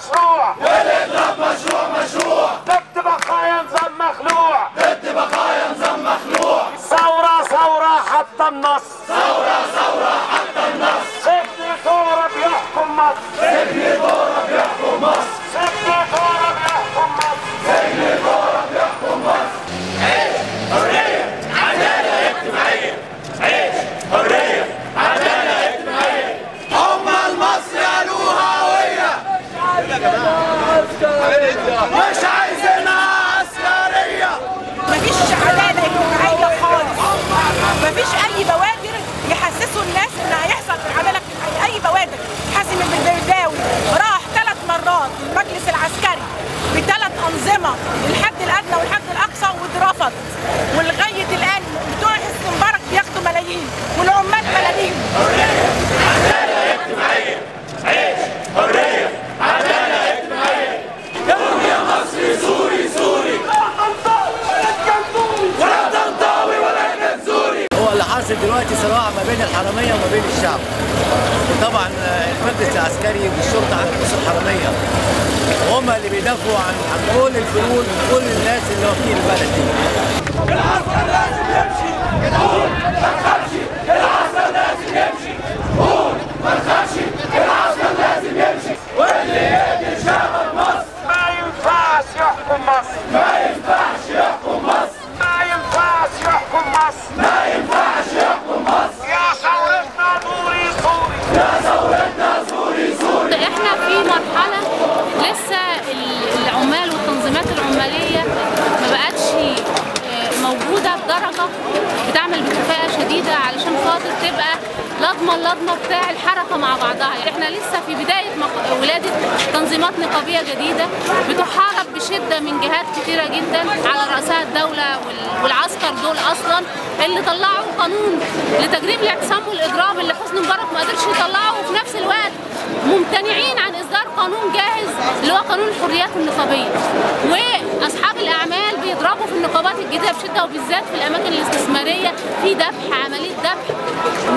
مشروع. والاضراب مشروع مشروع. ضد بقايا نظام مخلوع. ضد بقايا نظام مخلوع. ثورة ثورة حتى النص. مش عايزينها عسكرية. مفيش عداله اجتماعيه خالص. مفيش أي بوادر يحسسوا الناس ان هيحصل في الاجتماعيه أي بوادر. حازم البرداوي راح ثلاث مرات المجلس العسكري بثلاث أنظمة الحد الأدنى والحد حاصل دلوقتي صراع ما بين الحرامية وما بين الشعب. وطبعا المجلس العسكري والشرطة عند رؤوس الحراميه هم اللي بيدافعوا عن عن كل الفلول وكل الناس اللي واقفين البلد دي. العسكر لازم يمشي قول ما تخافش العسكر لازم يمشي قول ما تخافش العسكر لازم يمشي واللي شعب مصر ما ينفعش يحكم مصر. ما ينفعش يحكم مصر ما ينفعش يحكم مصر ما ينفعش يحكم مصر يا ثورتنا ثوري ثوري يا ثورتنا ثوري ثوري إحنا في مرحلة لسه ال- العمال والتنظيمات العمالية ما بقتش آه، موجودة بدرجة بتعمل شديدة علشان خاطر تبقى لضمة اللضمة بتاع الحركة مع بعضها. يعني إحنا لسه في بداية مق- ولادة تنظيمات نقابية جديدة بتحارب بشدة من جهات كتيرة جدا على رؤساء الدولة وال- والعسكر دول أصلا اللي طلعوا قانون لتجريم الاعتصام والإضراب اللي حسني مبارك ما قدرش يطلعه. وفي نفس الوقت ممتنعين عن إصدار قانون جاهز اللي هو قانون الحريات النقابية. واصحاب بيضربوا في النقابات الجديدة بشدة وبالذات في الأماكن الاستثمارية. في ذبح عملية ذبح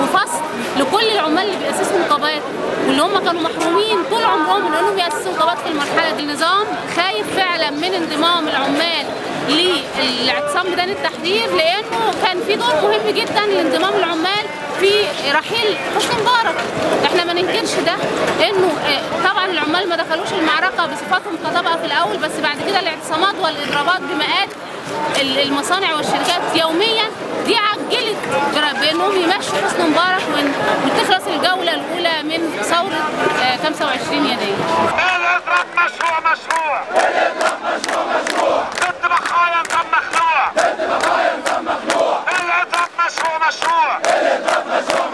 وفصل لكل العمال اللي بيأسسوا نقابات واللي هم كانوا محرومين طول عمرهم من إنهم يأسسوا نقابات في المرحلة دي. النظام خايف فعلا من انضمام العمال للاعتصام ميدان التحرير لأنه كان في دور مهم جدا لانضمام العمال في رحيل حسني مبارك. إحنا ما ننكرش ده إنه العمال ما دخلوش المعركة بصفاتهم كطبقة في الأول بس بعد كده الاعتصامات والإضرابات بمئات المصانع والشركات يوميا دي عجلت بأنهم يمشوا حسن مبارك وتخلص الجولة الأولى من ثورة آه، 25 يناير. الاضراب مشروع مشروع مشروع مشروع. ضد بقايا نظام مخلوع. ضد بقايا نظام مخلوع الاضراب مشروع مشروع الاضراب مشروع.